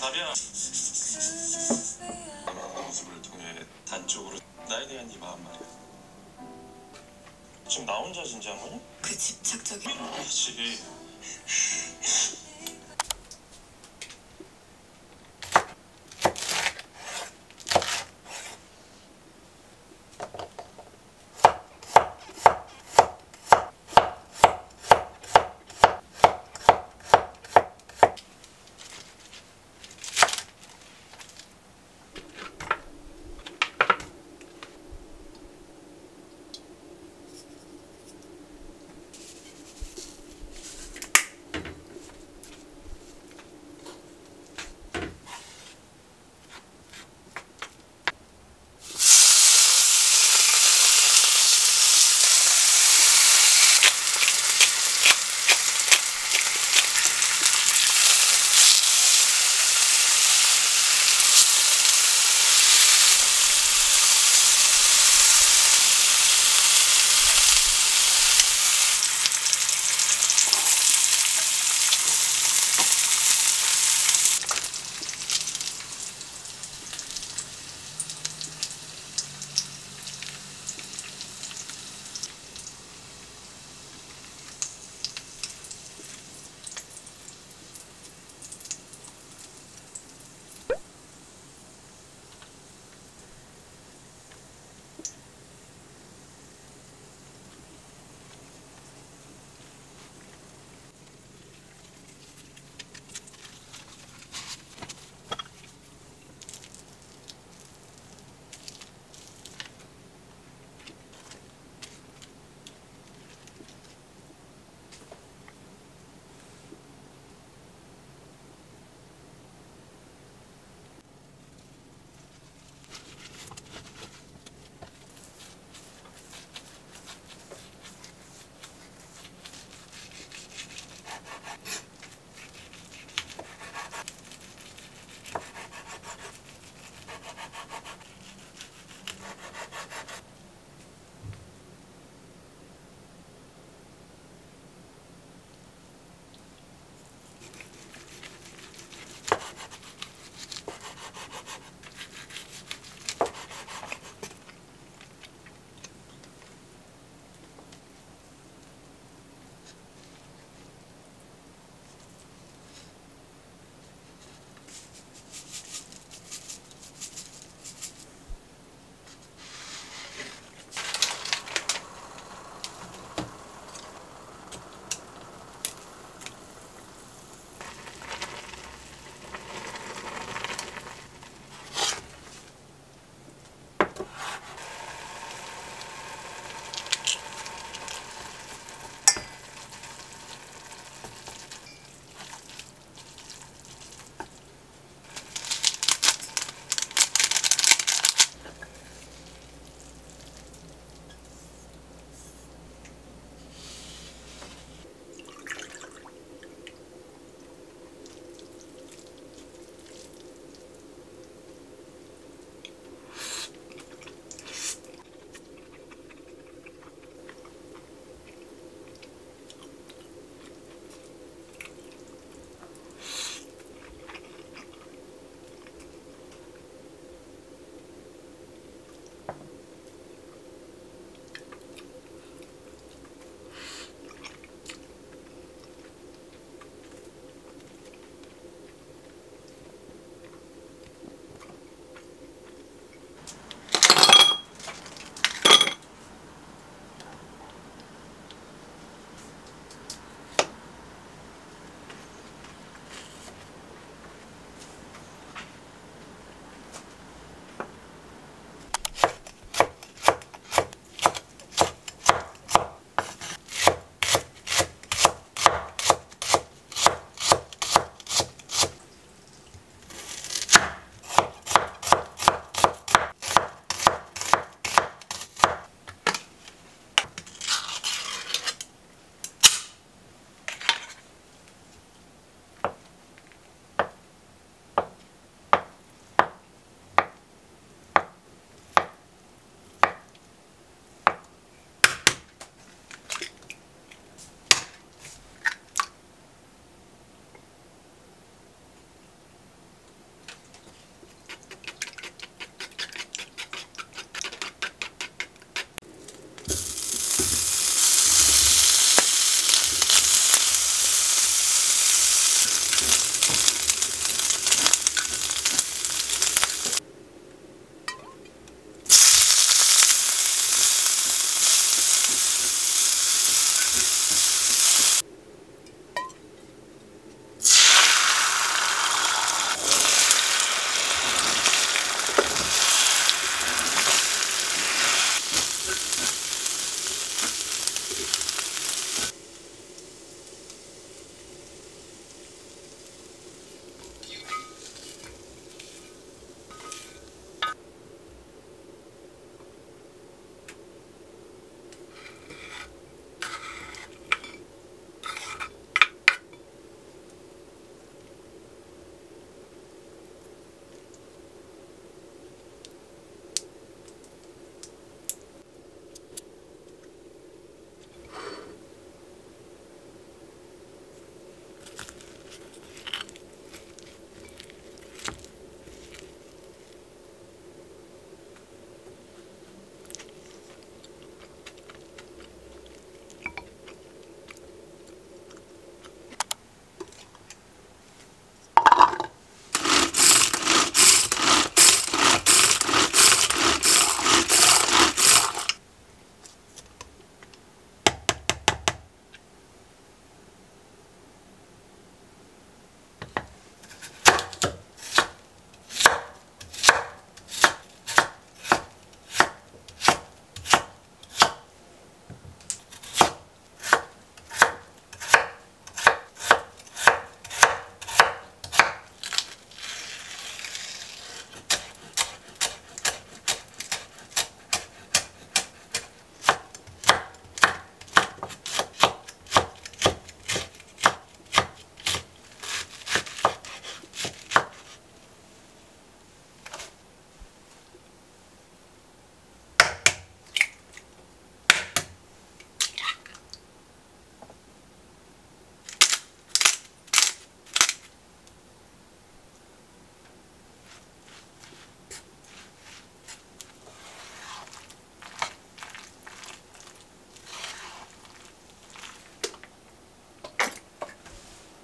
나비야 모습을 통해 단쪽으로 나에 대한 네 마음 말이야 지금 나 혼자 진지한 거냐? 그 집착적인 그렇지